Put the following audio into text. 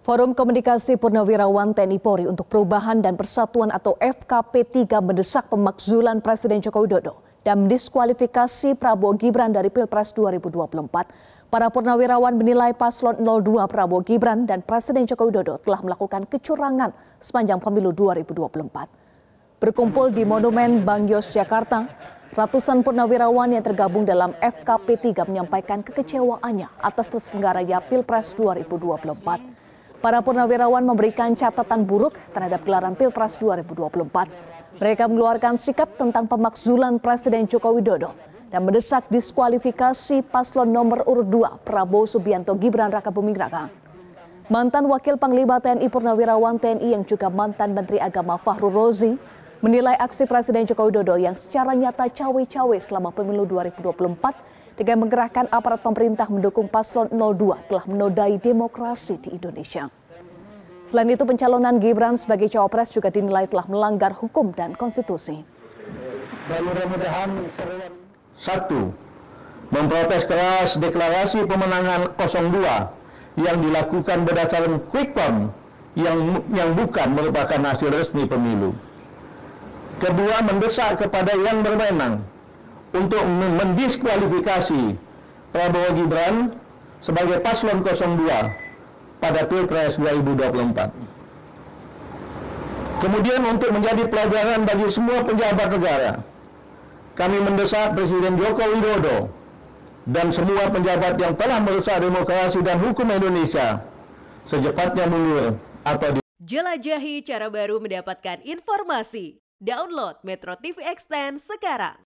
Forum Komunikasi Purnawirawan TNI Polri untuk Perubahan dan Persatuan atau FKP 3 mendesak pemakzulan Presiden Joko Widodo dan mendiskualifikasi Prabowo Gibran dari Pilpres 2024. Para purnawirawan menilai paslon 02 Prabowo Gibran dan Presiden Joko Widodo telah melakukan kecurangan sepanjang pemilu 2024. Berkumpul di Monumen Bang Yos, Jakarta, ratusan purnawirawan yang tergabung dalam FKP 3 menyampaikan kekecewaannya atas terselenggaranya Pilpres 2024. Para purnawirawan memberikan catatan buruk terhadap gelaran Pilpres 2024. Mereka mengeluarkan sikap tentang pemakzulan Presiden Joko Widodo dan mendesak diskualifikasi paslon nomor urut 2 Prabowo Subianto Gibran Raka Buming Raka. Mantan Wakil Panglima TNI Purnawirawan TNI yang juga mantan Menteri Agama Fahru Rozi menilai aksi Presiden Joko Widodo yang secara nyata cawe-cawe selama pemilu 2024 dengan menggerakkan aparat pemerintah mendukung paslon 02 telah menodai demokrasi di Indonesia. Selain itu pencalonan Gibran sebagai cawapres juga dinilai telah melanggar hukum dan konstitusi. Satu, memprotes keras deklarasi pemenangan 02 yang dilakukan berdasarkan quick count yang yang bukan merupakan hasil resmi pemilu. Kedua, mendesak kepada yang berwenang untuk mendiskualifikasi Prabowo Gibran sebagai paslon 02 pada Pilpres 2024. Kemudian untuk menjadi pelajaran bagi semua penjabat negara, kami mendesak Presiden Joko Widodo dan semua penjabat yang telah merusak demokrasi dan hukum Indonesia secepatnya mundur atau di Jelajahi cara baru mendapatkan informasi. Download Metro TV Extend sekarang.